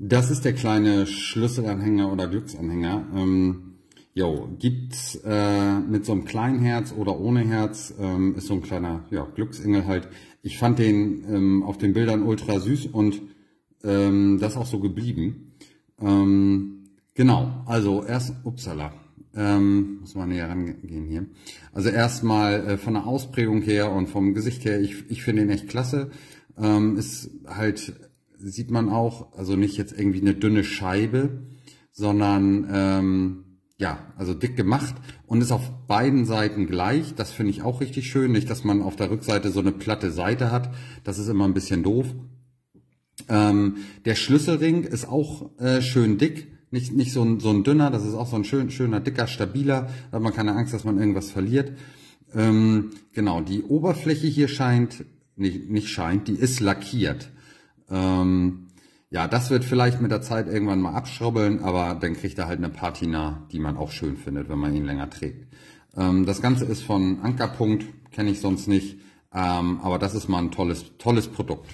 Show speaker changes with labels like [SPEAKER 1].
[SPEAKER 1] Das ist der kleine Schlüsselanhänger oder Glücksanhänger. Ähm, jo, gibt's äh, mit so einem kleinen Herz oder ohne Herz, ähm, ist so ein kleiner ja, Glücksengel halt. Ich fand den ähm, auf den Bildern ultra süß und ähm, das auch so geblieben. Ähm, genau, also erst, upsala, ähm, muss man näher rangehen hier. Also erstmal äh, von der Ausprägung her und vom Gesicht her, ich, ich finde ihn echt klasse. Ähm, ist halt sieht man auch, also nicht jetzt irgendwie eine dünne Scheibe, sondern ähm, ja, also dick gemacht und ist auf beiden Seiten gleich. Das finde ich auch richtig schön. Nicht, dass man auf der Rückseite so eine platte Seite hat. Das ist immer ein bisschen doof. Ähm, der Schlüsselring ist auch äh, schön dick. Nicht, nicht so, ein, so ein dünner, das ist auch so ein schön, schöner, dicker, stabiler. Da hat man keine Angst, dass man irgendwas verliert. Ähm, genau, die Oberfläche hier scheint, nicht, nicht scheint, die ist lackiert. Ähm, ja, das wird vielleicht mit der Zeit irgendwann mal abschrubbeln, aber dann kriegt er halt eine Patina, die man auch schön findet, wenn man ihn länger trägt. Ähm, das Ganze ist von Ankerpunkt, kenne ich sonst nicht, ähm, aber das ist mal ein tolles, tolles Produkt.